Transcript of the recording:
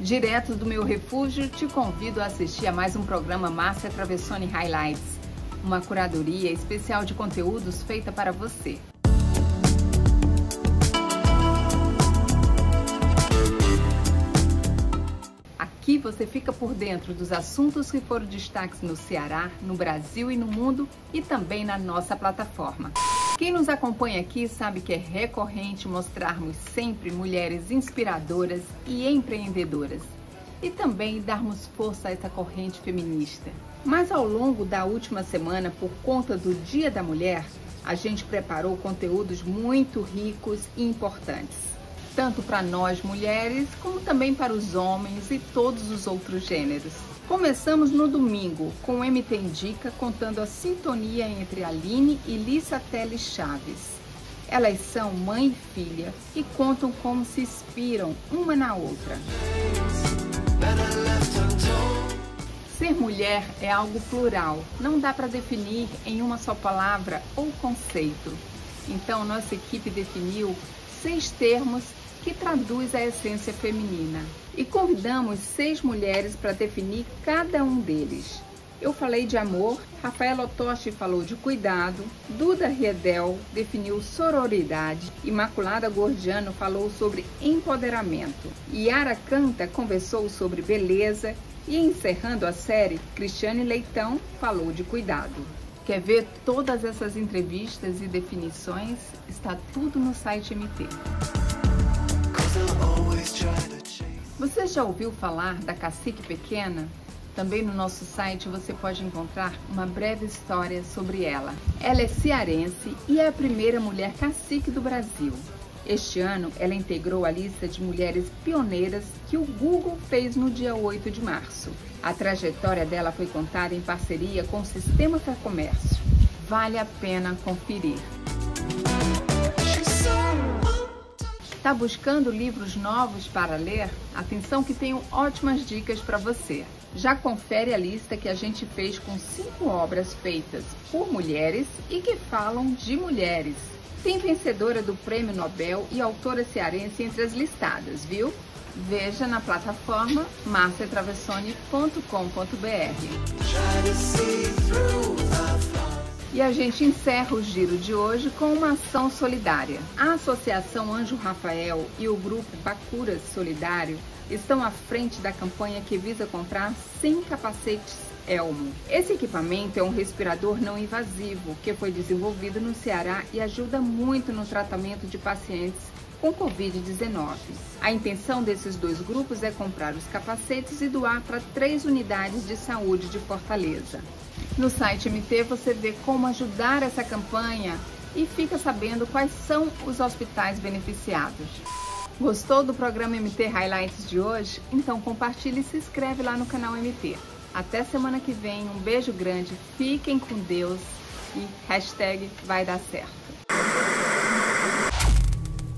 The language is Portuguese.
Direto do meu refúgio, te convido a assistir a mais um programa Márcia Travessone Highlights, uma curadoria especial de conteúdos feita para você. Aqui você fica por dentro dos assuntos que foram destaques no Ceará, no Brasil e no mundo e também na nossa plataforma. Quem nos acompanha aqui sabe que é recorrente mostrarmos sempre mulheres inspiradoras e empreendedoras e também darmos força a essa corrente feminista. Mas ao longo da última semana, por conta do Dia da Mulher, a gente preparou conteúdos muito ricos e importantes, tanto para nós mulheres como também para os homens e todos os outros gêneros. Começamos no domingo com o MT Indica contando a sintonia entre Aline e Lissa Teles Chaves. Elas são mãe e filha e contam como se inspiram uma na outra. Ser mulher é algo plural, não dá para definir em uma só palavra ou conceito. Então, nossa equipe definiu seis termos que traduz a essência feminina. E convidamos seis mulheres para definir cada um deles. Eu falei de amor, Rafaela Otoshi falou de cuidado, Duda Riedel definiu sororidade, Imaculada Gordiano falou sobre empoderamento, Yara Canta conversou sobre beleza e encerrando a série, Cristiane Leitão falou de cuidado. Quer ver todas essas entrevistas e definições? Está tudo no site MT. Você já ouviu falar da cacique pequena? Também no nosso site você pode encontrar uma breve história sobre ela. Ela é cearense e é a primeira mulher cacique do Brasil. Este ano, ela integrou a lista de mulheres pioneiras que o Google fez no dia 8 de março. A trajetória dela foi contada em parceria com o Sistema Fé Comércio. Vale a pena conferir. Está buscando livros novos para ler? Atenção que tenho ótimas dicas para você. Já confere a lista que a gente fez com cinco obras feitas por mulheres e que falam de mulheres. Tem vencedora do Prêmio Nobel e autora cearense entre as listadas, viu? Veja na plataforma marciatravessone.com.br. E a gente encerra o giro de hoje com uma ação solidária. A Associação Anjo Rafael e o grupo Bacuras Solidário estão à frente da campanha que visa comprar 100 capacetes Elmo. Esse equipamento é um respirador não invasivo que foi desenvolvido no Ceará e ajuda muito no tratamento de pacientes com Covid-19. A intenção desses dois grupos é comprar os capacetes e doar para três unidades de saúde de Fortaleza. No site MT você vê como ajudar essa campanha e fica sabendo quais são os hospitais beneficiados. Gostou do programa MT Highlights de hoje? Então compartilhe e se inscreve lá no canal MT. Até semana que vem, um beijo grande, fiquem com Deus e hashtag vai dar certo.